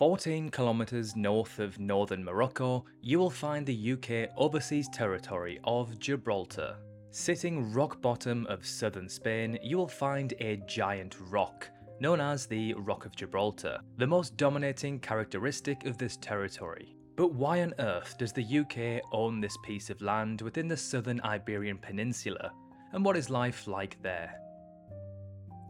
14 kilometers north of northern Morocco, you will find the UK overseas territory of Gibraltar. Sitting rock bottom of southern Spain, you will find a giant rock, known as the Rock of Gibraltar, the most dominating characteristic of this territory. But why on earth does the UK own this piece of land within the southern Iberian Peninsula, and what is life like there?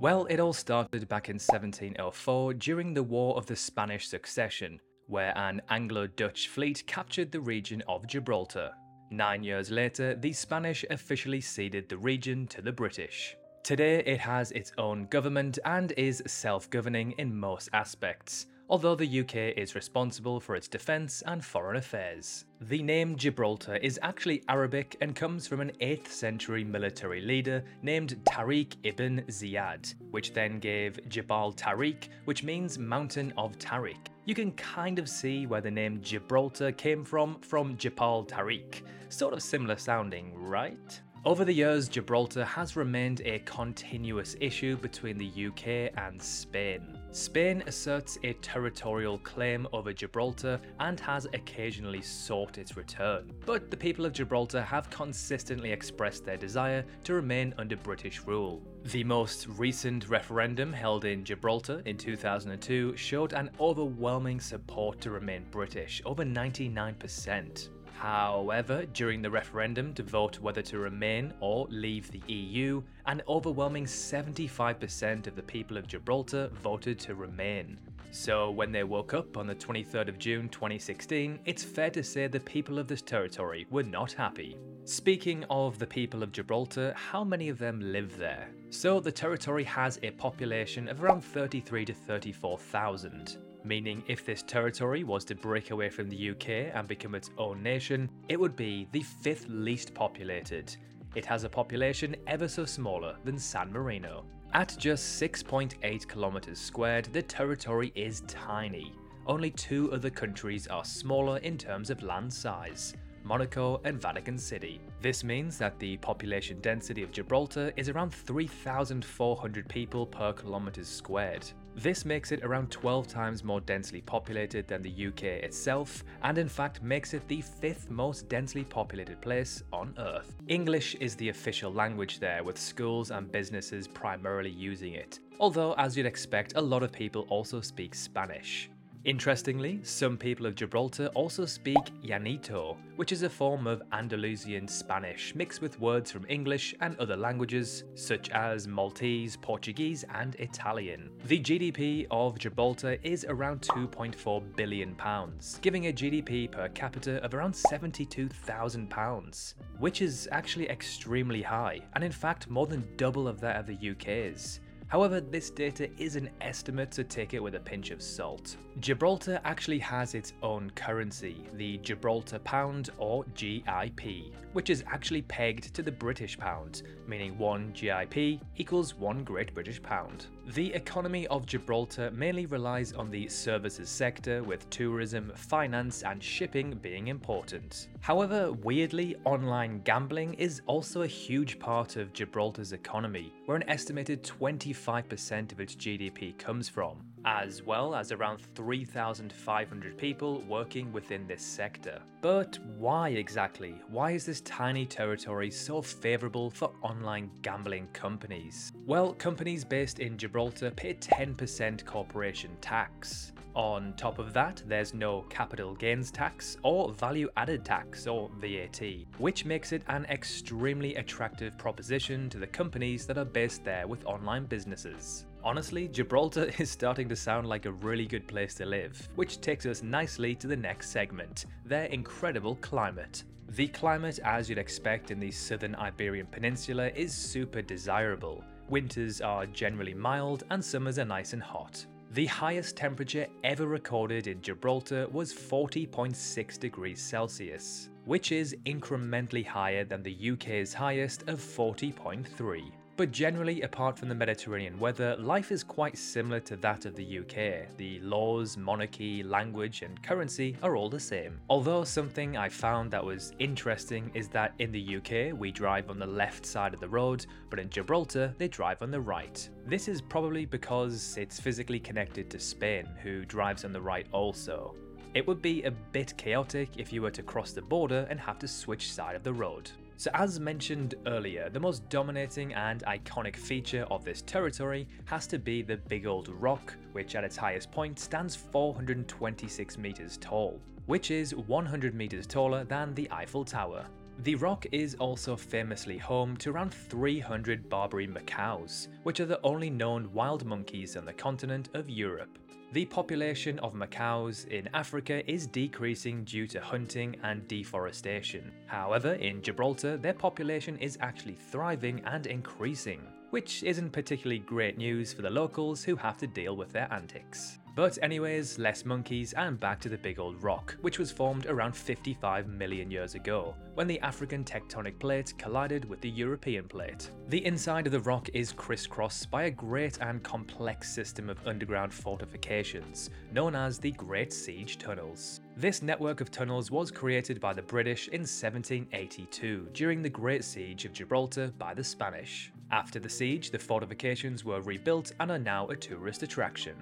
Well, it all started back in 1704 during the War of the Spanish Succession, where an Anglo-Dutch fleet captured the region of Gibraltar. Nine years later, the Spanish officially ceded the region to the British. Today, it has its own government and is self-governing in most aspects, although the UK is responsible for its defence and foreign affairs. The name Gibraltar is actually Arabic and comes from an 8th century military leader named Tariq ibn Ziyad, which then gave Jabal Tariq, which means Mountain of Tariq. You can kind of see where the name Gibraltar came from, from Jabal Tariq. Sort of similar sounding, right? Over the years, Gibraltar has remained a continuous issue between the UK and Spain. Spain asserts a territorial claim over Gibraltar and has occasionally sought its return, but the people of Gibraltar have consistently expressed their desire to remain under British rule. The most recent referendum held in Gibraltar in 2002 showed an overwhelming support to remain British, over 99%. However, during the referendum to vote whether to remain or leave the EU, an overwhelming 75% of the people of Gibraltar voted to remain. So when they woke up on the 23rd of June 2016, it's fair to say the people of this territory were not happy. Speaking of the people of Gibraltar, how many of them live there? So the territory has a population of around 33 to 34,000 meaning if this territory was to break away from the UK and become its own nation, it would be the fifth least populated. It has a population ever so smaller than San Marino. At just 6.8 kilometers squared, the territory is tiny. Only two other countries are smaller in terms of land size. Monaco and Vatican City. This means that the population density of Gibraltar is around 3,400 people per kilometers squared. This makes it around 12 times more densely populated than the UK itself, and in fact makes it the fifth most densely populated place on Earth. English is the official language there, with schools and businesses primarily using it, although as you'd expect, a lot of people also speak Spanish. Interestingly, some people of Gibraltar also speak Llanito, which is a form of Andalusian Spanish mixed with words from English and other languages such as Maltese, Portuguese and Italian. The GDP of Gibraltar is around 2.4 billion pounds, giving a GDP per capita of around 72,000 pounds, which is actually extremely high and in fact more than double of that of the UK's. However, this data is an estimate so take it with a pinch of salt. Gibraltar actually has its own currency, the Gibraltar Pound or GIP, which is actually pegged to the British Pound, meaning 1 GIP equals 1 Great British Pound. The economy of Gibraltar mainly relies on the services sector with tourism, finance and shipping being important. However, weirdly, online gambling is also a huge part of Gibraltar's economy, where an estimated 25% of its GDP comes from as well as around 3,500 people working within this sector. But why exactly? Why is this tiny territory so favourable for online gambling companies? Well, companies based in Gibraltar pay 10% corporation tax. On top of that, there's no capital gains tax or value added tax or VAT, which makes it an extremely attractive proposition to the companies that are based there with online businesses. Honestly, Gibraltar is starting to sound like a really good place to live, which takes us nicely to the next segment, their incredible climate. The climate, as you'd expect in the southern Iberian Peninsula, is super desirable. Winters are generally mild and summers are nice and hot. The highest temperature ever recorded in Gibraltar was 40.6 degrees Celsius, which is incrementally higher than the UK's highest of 40.3. But generally, apart from the Mediterranean weather, life is quite similar to that of the UK. The laws, monarchy, language, and currency are all the same. Although something I found that was interesting is that in the UK we drive on the left side of the road, but in Gibraltar they drive on the right. This is probably because it's physically connected to Spain, who drives on the right also. It would be a bit chaotic if you were to cross the border and have to switch side of the road. So as mentioned earlier, the most dominating and iconic feature of this territory has to be the Big Old Rock, which at its highest point stands 426 metres tall, which is 100 metres taller than the Eiffel Tower. The rock is also famously home to around 300 Barbary macaques, which are the only known wild monkeys on the continent of Europe. The population of macaques in Africa is decreasing due to hunting and deforestation. However, in Gibraltar, their population is actually thriving and increasing, which isn't particularly great news for the locals who have to deal with their antics. But anyways, less monkeys and back to the big old rock, which was formed around 55 million years ago, when the African tectonic plate collided with the European plate. The inside of the rock is crisscrossed by a great and complex system of underground fortifications, known as the Great Siege Tunnels. This network of tunnels was created by the British in 1782 during the Great Siege of Gibraltar by the Spanish. After the siege, the fortifications were rebuilt and are now a tourist attraction.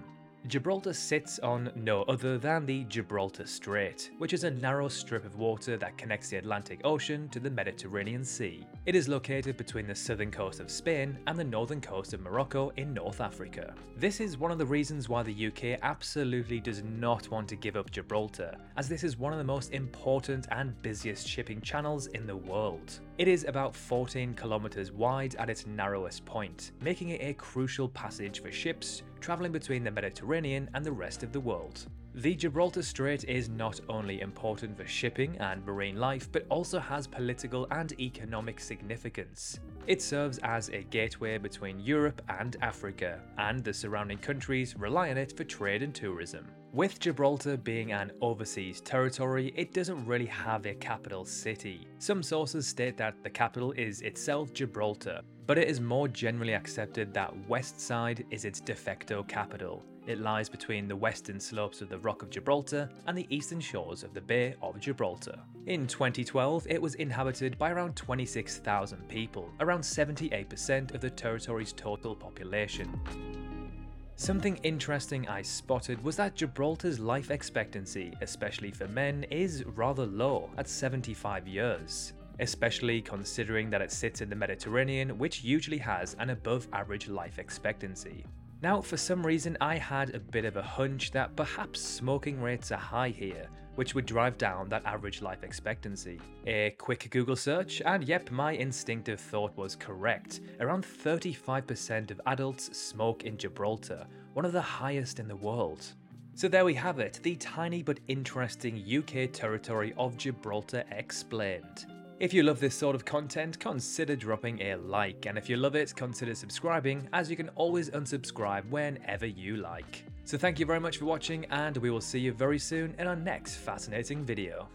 Gibraltar sits on no other than the Gibraltar Strait, which is a narrow strip of water that connects the Atlantic Ocean to the Mediterranean Sea. It is located between the southern coast of Spain and the northern coast of Morocco in North Africa. This is one of the reasons why the UK absolutely does not want to give up Gibraltar, as this is one of the most important and busiest shipping channels in the world. It is about 14 kilometers wide at its narrowest point, making it a crucial passage for ships travelling between the Mediterranean and the rest of the world. The Gibraltar Strait is not only important for shipping and marine life, but also has political and economic significance. It serves as a gateway between Europe and Africa, and the surrounding countries rely on it for trade and tourism. With Gibraltar being an overseas territory, it doesn't really have a capital city. Some sources state that the capital is itself Gibraltar, but it is more generally accepted that West Side is its de facto capital. It lies between the western slopes of the Rock of Gibraltar and the eastern shores of the Bay of Gibraltar. In 2012, it was inhabited by around 26,000 people, around 78% of the territory's total population. Something interesting I spotted was that Gibraltar's life expectancy, especially for men, is rather low at 75 years. Especially considering that it sits in the Mediterranean, which usually has an above average life expectancy. Now, for some reason, I had a bit of a hunch that perhaps smoking rates are high here, which would drive down that average life expectancy. A quick Google search, and yep, my instinctive thought was correct. Around 35% of adults smoke in Gibraltar, one of the highest in the world. So there we have it, the tiny but interesting UK territory of Gibraltar explained. If you love this sort of content, consider dropping a like, and if you love it, consider subscribing, as you can always unsubscribe whenever you like. So thank you very much for watching, and we will see you very soon in our next fascinating video.